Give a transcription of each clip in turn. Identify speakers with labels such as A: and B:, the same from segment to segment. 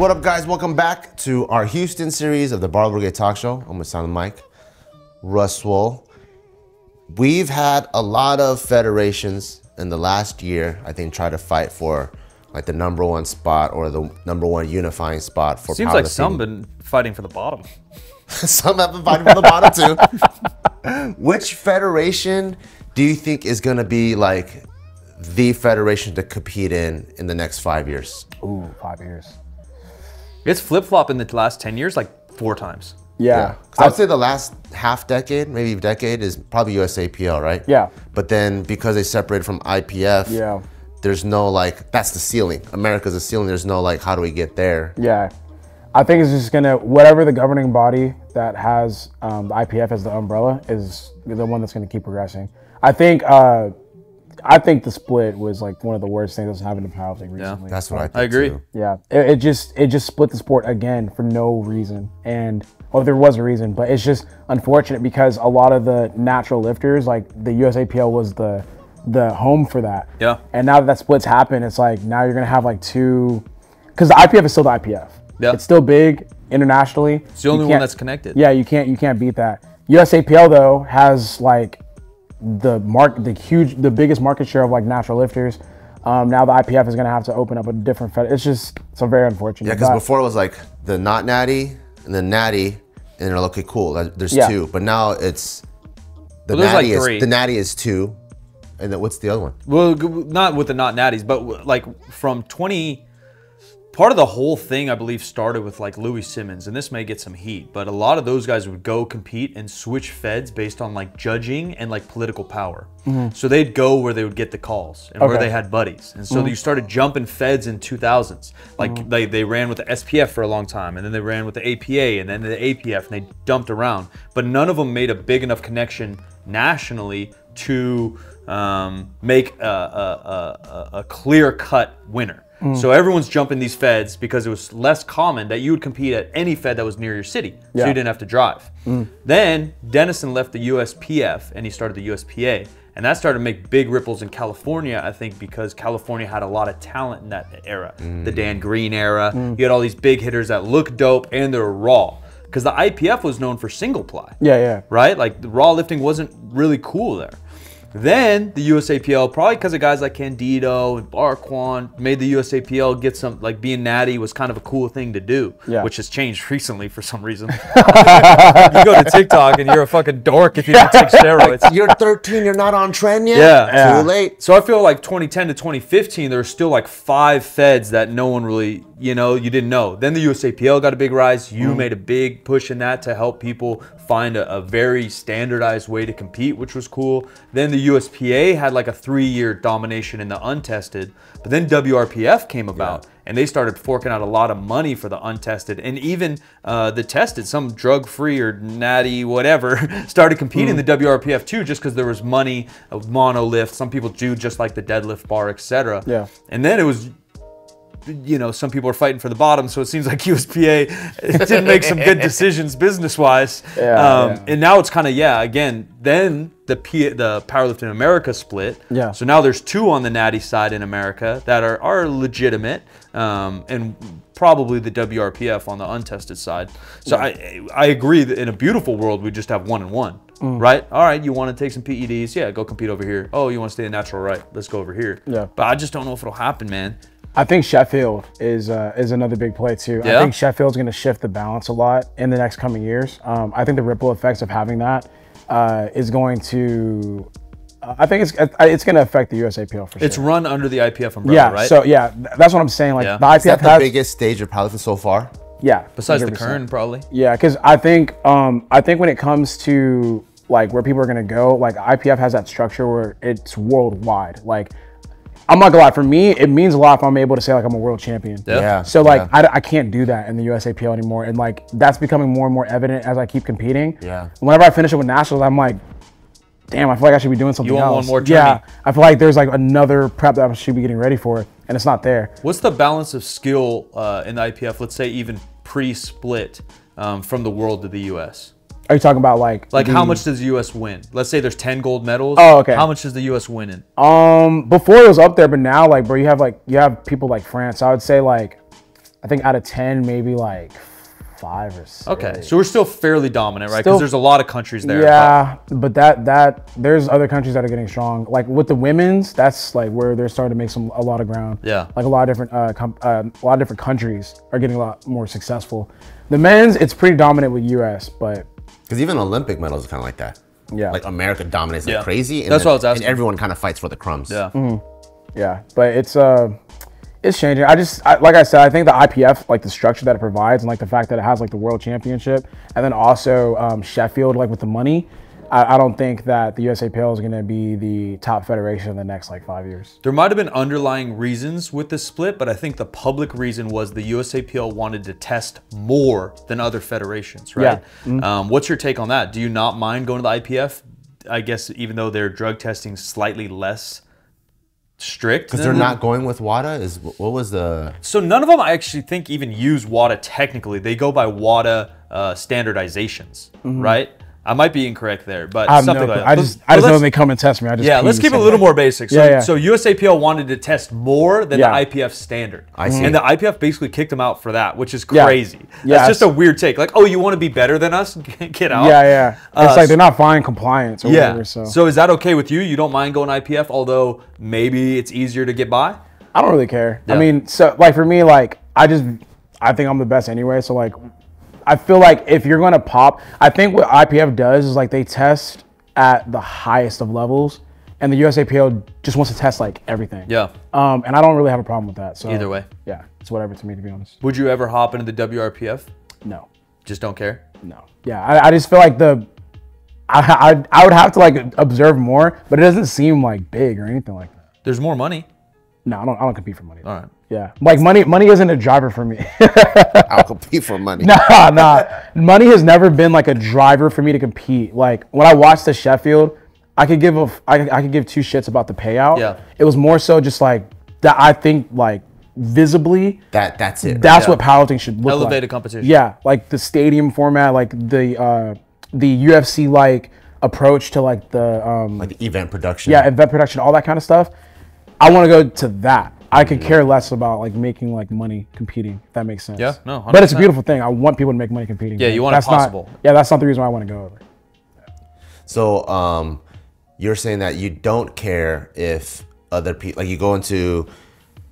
A: What up, guys? Welcome back to our Houston series of the Barbell Brigade Talk Show. I'm with Sound Mike, Russ Swole. We've had a lot of federations in the last year, I think, try to fight for like the number one spot or the number one unifying spot for
B: Seems like
A: powerlifting.
B: some been fighting for the bottom.
A: Some have been fighting for the bottom too. Which federation do you think is going to be like the federation to compete in in the next five years?
C: Ooh, five years.
B: It's flip flop in the last ten years like four times.
C: Yeah,
A: I'd say the last half decade, maybe decade, is probably USAPL, right?
C: Yeah.
A: But then because they separated from IPF,
C: Yeah.
A: there's no like that's the ceiling. America's the ceiling. There's no like how do we get there?
C: Yeah. I think it's just gonna whatever the governing body that has um, the IPF as the umbrella is the one that's gonna keep progressing. I think uh, I think the split was like one of the worst things that's happened to powerlifting recently.
A: Yeah, That's what I think.
B: I agree.
A: too.
C: Yeah, it, it just it just split the sport again for no reason, and well, there was a reason, but it's just unfortunate because a lot of the natural lifters, like the USAPL, was the the home for that.
B: Yeah.
C: And now that that split's happened, it's like now you're gonna have like two, because the IPF is still the IPF.
B: Yeah.
C: It's still big internationally.
B: It's the only one that's connected.
C: Yeah, you can't you can't beat that. USAPL though has like the mark the huge the biggest market share of like natural lifters. Um, now the IPF is gonna have to open up a different fed. It's just it's a very unfortunate.
A: Yeah, because before it was like the not natty and the natty, and they're like, okay, cool. There's
C: Yeah.
A: two, but now it's the
B: Well, there's, like,
A: natty is
B: three.
A: the natty is two, and then what's the other one?
B: Well, not with the not natties, but like from 20. Part of the whole thing, I believe, started with like Louie Simmons, and this may get some heat, but a lot of those guys would go compete and switch feds based on like judging and like political power. Mm-hmm. So they'd go where they would get the calls and where they had buddies, and so mm-hmm. you started jumping feds in 2000s. Like mm-hmm. they, they ran with the SPF for a long time, and then they ran with the APA, and then the APF, and they dumped around. But none of them made a big enough connection nationally to um, make a, a, a, a clear cut winner. Mm. So everyone's jumping these feds because it was less common that you would compete at any fed that was near your city, so you didn't have to drive. Mm. Then Denison left the USPF and he started the USPA, and that started to make big ripples in California. I think because California had a lot of talent in that era, mm. the Dan Green era. You had all these big hitters that look dope and they're raw. Because the IPF was known for single ply
C: yeah, yeah.
B: right? Like the raw lifting wasn't really cool there. Then the USAPL, probably because of guys like Candido and Bart Kwan, made the USAPL get some like being natty was kind of a cool thing to do,
C: Yeah.
B: which has changed recently for some reason. you go to TikTok and you're a fucking dork if you don't take steroids.
A: You're 13. You're not on trend yet.
B: Yeah.
C: Yeah.
A: Too late.
B: So I feel like 2010 to 2015, there were still like five feds that no one really, you know, you didn't know. Then the USAPL got a big rise. You mm-hmm. made a big push in that to help people find a, a very standardized way to compete, which was cool. Then the USPA had like a three-year domination in the untested, but then WRPF came about. And they started forking out a lot of money for the untested, and even uh, the tested, some drug-free or natty whatever, started competing in the WRPF too, just because there was money, a monolift. Some people do just like the deadlift bar, etc.
C: Yeah.
B: And then it was, you know, some people are fighting for the bottom, so it seems like USPA didn't make some good decisions business-wise.
C: Yeah,
B: um,
C: yeah.
B: And now it's kind of yeah. Again, then the P, the powerlifting America split.
C: Yeah.
B: So now there's two on the natty side in America that are are legitimate, um, and probably the WRPF on the untested side. So I I agree that in a beautiful world we just have one and one.
C: Mm.
B: Right. All right. You want to take some PEDs? Yeah. Go compete over here. Oh, you want to stay in natural? Right. Let's go over here.
C: Yeah.
B: But I just don't know if it'll happen, man.
C: I think Sheffield is uh, is another big play too.
B: Yeah?
C: I think Sheffield's going to shift the balance a lot in the next coming years. Um, I think the ripple effects of having that uh, is going to. Uh, I think it's it's going to affect the USAPL for sure.
B: It's run under the IPF umbrella,
C: yeah.
B: right?
C: So yeah, that's what I'm saying. Like
B: Yeah.
C: the
A: Is that the
C: has
A: biggest stage of powerlifting so far?
C: yeah.
B: Besides the
C: 100%.
B: Kern, probably.
C: Yeah, because I think um, I think when it comes to like where people are gonna go, like IPF has that structure where it's worldwide. Like I'm not gonna lie, for me, it means a lot if I'm able to say like I'm a world champion.
B: Yeah.
A: Yeah.
C: So like
A: yeah.
C: I, I can't do that in the USAPL anymore, and like that's becoming more and more evident as I keep competing.
A: Yeah.
C: Whenever I finish up with nationals, I'm like, damn, I feel like I should be doing something you
B: want one
C: else.
B: more
C: yeah. I feel like there's like another prep that I should be getting ready for, and it's not there.
B: What's the balance of skill uh, in the IPF? Let's say even pre-split um, from the world to the US.
C: Are you talking about like
B: Like
C: the-
B: how much does the US win? Let's say there's 10 gold medals.
C: Oh, okay.
B: How much does the US win in?
C: Um, before it was up there, but now like, bro, you have like you have people like France. I would say like I think out of ten, maybe like five or six.
B: Okay, so we're still fairly dominant, right? Because there's a lot of countries there.
C: Yeah, but that that there's other countries that are getting strong. Like with the women's, that's like where they're starting to make some a lot of ground.
B: Yeah.
C: like a lot of different uh, uh, a lot of different countries are getting a lot more successful. The men's, it's pretty dominant with U.S., but
A: Because even Olympic medals is kind of like that.
C: Yeah.
A: Like America dominates like
B: Yeah.
A: crazy. And
B: That's what I was
A: and
B: asking.
A: everyone kind of fights for the crumbs.
B: Yeah.
C: yeah, but it's uh, it's changing. I just I, like I said, I think the IPF, like the structure that it provides, and like the fact that it has like the World Championship, and then also um, Sheffield, like with the money. I, I don't think that the USAPL is going to be the top federation in the next like five years.
B: There might have been underlying reasons with the split, but I think the public reason was the USAPL wanted to test more than other federations, right?
C: Mm-hmm.
B: Um, what's your take on that? Do you not mind going to the IPF? I guess even though their drug testing slightly less strict,
A: Because they're not going with WADA. Is what was the?
B: So none of them, I actually think, even use WADA technically. They go by WADA uh, standardizations, right? I might be incorrect there, but.
C: I have no
B: something
C: clue.
B: like that.
C: I just
B: but
C: I just know when they come and test me. I just
B: Yeah, let's keep it a little more basic. So,
C: Yeah, yeah.
B: so USAPL wanted to test more than
C: Yeah.
B: the IPF standard.
A: I see.
B: And the IPF basically kicked them out for that, which is crazy.
C: Yeah,
B: That's just a weird take. Like, oh, you want to be better than us? Get out.
C: Yeah, yeah. It's
B: Uh,
C: like they're not finding compliance or
B: Yeah.
C: whatever. So.
B: So is that okay with you? You don't mind going IPF, although maybe it's easier to get by?
C: I don't really care. I mean, so like for me, like I just I think I'm the best anyway. So like I feel like if you're gonna pop, I think what IPF does is like they test at the highest of levels, and the USAPL just wants to test like everything.
B: Yeah.
C: Um, and I don't really have a problem with that. So
B: Either way.
C: yeah, it's whatever to me to be honest.
B: Would you ever hop into the WRPF?
C: No,
B: Just don't care?
C: no. Yeah, I, I just feel like the. I, I, I would have to like observe more, but it doesn't seem like big or anything like that.
B: There's more money.
C: No, I don't. I don't compete for money.
B: All right.
C: Yeah, like money. Money isn't a driver for me.
A: I'll compete for money.
C: nah, nah. Money has never been like a driver for me to compete. Like when I watched the Sheffield, I could give a, I, I could give two shits about the payout.
B: Yeah.
C: It was more so just like that. I think like visibly,
A: That that's it.
C: that's
B: Yeah.
C: what powerlifting should look like.
B: Elevated competition.
C: Yeah, like the stadium format, like the uh, the UFC like approach to like the um,
A: like the event production.
C: yeah event production, all that kind of stuff. I want to go to that. I could care less about like making like money competing. If that makes sense.
B: Yeah, no,
C: But it's a beautiful thing. I want people to make money competing.
B: Yeah, you want it
C: that's
B: possible.
C: Not, yeah, that's not the reason why I want to go over.
A: So um, you're saying that you don't care if other people, like you go into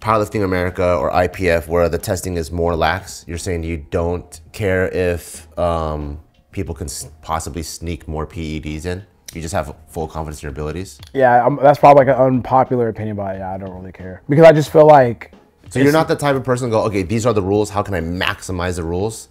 A: Powerlifting America or IPF where the testing is more lax. You're saying you don't care if um, people can s- possibly sneak more PEDs in. You just have full confidence in your abilities.
C: Yeah, i that's probably like an unpopular opinion, but yeah, I don't really care because I just feel like
A: So you're not the type of person to go, okay, these are the rules. How can I maximize the rules?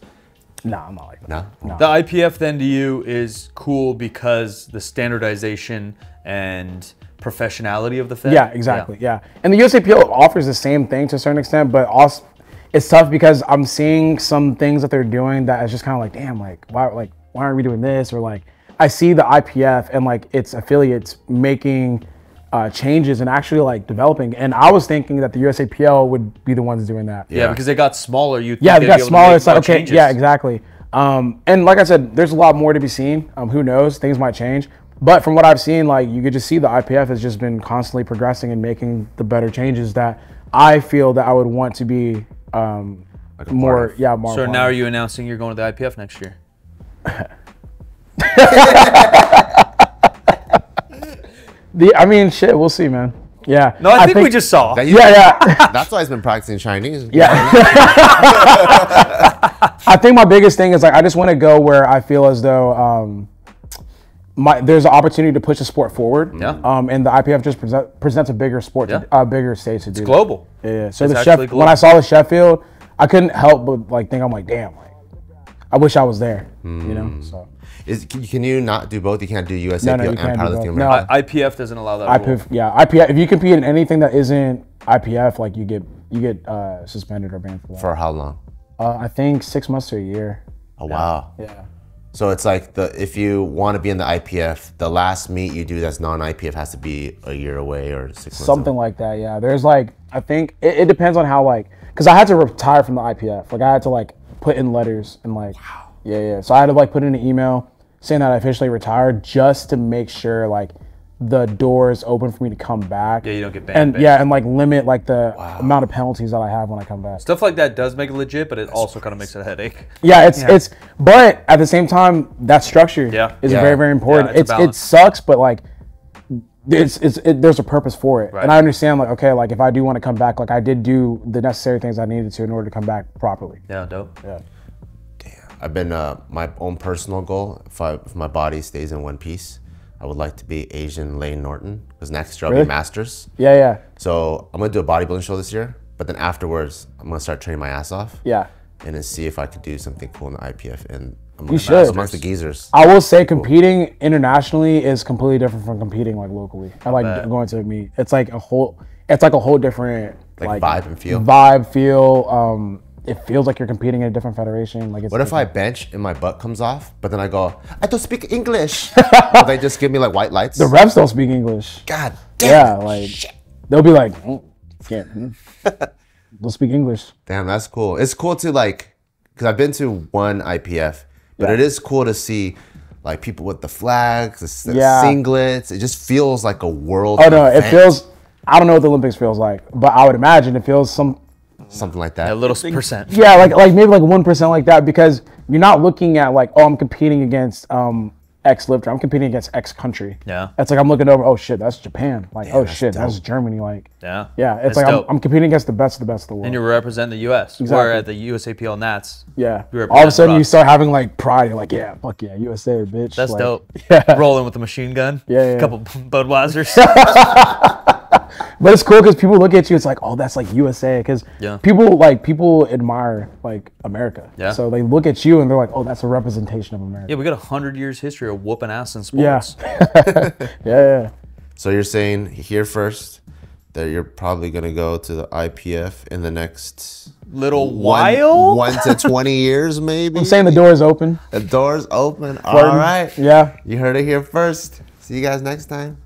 C: no, I'm not like that.
A: No.
B: The IPF then to you is cool because the standardization and professionality of the Fed.
C: Yeah, exactly. Yeah. And the USAPL offers the same thing to a certain extent, but also it's tough because I'm seeing some things that they're doing that is just kind of like, damn, like why like why aren't we doing this? Or like I see the IPF and like its affiliates making uh, changes and actually like developing. And I was thinking that the USAPL would be the ones doing that.
B: Yeah, because they got smaller. You
C: Yeah,
B: they'd
C: they
B: be
C: got smaller. It's like okay,
B: changes.
C: yeah, exactly. Um, and like I said, there's a lot more to be seen. Um, who knows? Things might change. But from what I've seen, like you could just see the IPF has just been constantly progressing and making the better changes that I feel that I would want to be um,
A: a
C: more. Yeah, more.
B: So now are you announcing you're going to the IPF next year?
C: the. I mean, shit. We'll see, man. Yeah.
B: No, I, think, we just saw.
A: That
C: Yeah, yeah.
A: That's why he's been practicing Chinese.
C: Yeah. I think my biggest thing is like I just want to go where I feel as though um, my there's an opportunity to push the sport forward.
B: Yeah.
C: Um, and the IPF just present, presents a bigger sport, to,
B: Yeah.
C: a bigger stage to do. that.
B: global.
C: Yeah. yeah. So
B: It's
C: the
B: actually
C: chef when I saw the Sheffield, I couldn't help but like think I'm like, damn, like I wish I was there. You know. So
A: Is, can, can you not do both? You can't do USAPL
C: No, no, you
A: and Powerlifting
C: No.
B: I, IPF doesn't allow that. rule.
C: IPF, yeah, IPF. If you compete in anything that isn't IPF, like you get you get uh, suspended or banned for that.
A: For how long?
C: Uh, I think six months to a year.
A: Oh, wow.
C: Yeah.
A: So it's like the if you want to be in the IPF, the last meet you do that's non-IPF has to be a year away or six months.
C: something
A: away.
C: like that yeah there's like i think it, it depends on how like because i had to retire from the ipf like i had to like put in letters and like yeah yeah so i had to like put in an email saying that i officially retired just to make sure like the doors open for me to come back.
B: Yeah, you don't get banned,
C: And
B: banned.
C: yeah, and like limit like the amount of penalties that I have when I come back.
B: Stuff like that does make it legit, but it also kind of makes it a headache.
C: Yeah, it's it's but at the same time that structure
B: Yeah.
C: is
A: Yeah.
C: very very important.
B: Yeah, it's
C: it's it sucks, but like it's it's it, there's a purpose for it,
B: Right.
C: and I understand like okay, like if I do want to come back, like I did do the necessary things I needed to in order to come back properly.
B: Yeah, dope.
C: Yeah.
A: Damn i've been uh, my own personal goal. If, I, if my body stays in one piece, I would like to be Asian Layne Norton. Because next year I'll
C: Really?
A: be Masters.
C: Yeah, yeah,
A: So I'm gonna do a bodybuilding show this year. But then afterwards, I'm gonna start training my ass off.
C: yeah.
A: And then see if I could do something cool in the IPF and amongst,
C: You should.
A: amongst the geezers.
C: I will say competing internationally is completely different from competing like locally. I like going to meet. It's like a whole. It's like a whole different
A: Like vibe and feel.
C: Vibe, feel. Um, it feels like you're competing in a different federation. Like it's.
A: What if I bench and my butt comes off, but then I go, I don't speak English? Will they just give me like white lights?
C: the refs don't speak English?
A: God damn.
C: Yeah, like
A: Shit.
C: they'll be like, mm, can't. mm. They'll speak English.
A: Damn, that's cool. It's cool to like, because I've been to one IPF, but
C: Yeah.
A: it is cool to see like people with the flags, the, the
C: Yeah.
A: singlets. It just feels like a world.
C: Oh no, it feels. I don't know what the Olympics feels like, but I would imagine it feels some.
A: something like that.
B: A little percent.
C: Yeah, like like maybe like one percent like that because you're not looking at like oh I'm competing against um X lifter. I'm competing against X country.
B: Yeah.
C: It's like I'm looking over. Oh shit, that's Japan. Like oh
A: that's
C: shit, that's. Germany. Like
B: Yeah.
C: yeah, it's
B: That's
C: like I'm. I'm competing against the best of the best of the world.
B: and you're representing the U.S.
C: Exactly.
B: Where at the USAPL Nats,
C: yeah.
B: you
C: All of a sudden you start having like pride. You're like yeah, fuck yeah, USA, bitch.
B: that's
C: Like,
B: dope.
C: Yeah.
B: Rolling with a machine gun.
C: Yeah, yeah, yeah.
B: couple Budweisers.
C: But it's cool because people look at you. It's like, oh, that's like USA. Because
B: Yeah.
C: people like people admire like America.
B: Yeah.
C: So they look at you and they're like, oh, that's a representation of America.
B: yeah, we got a hundred years history of whooping ass in
C: Yeah.
B: sports.
C: Yeah, yeah.
A: So you're saying here first that you're probably gonna go to the IPF in the next
B: Little
A: one,
B: while.
A: one to twenty years, maybe.
C: I'm saying the door is open.
A: the door's open.
C: Flirting.
A: All right,
C: Yeah.
A: you heard it here first. See you guys next time.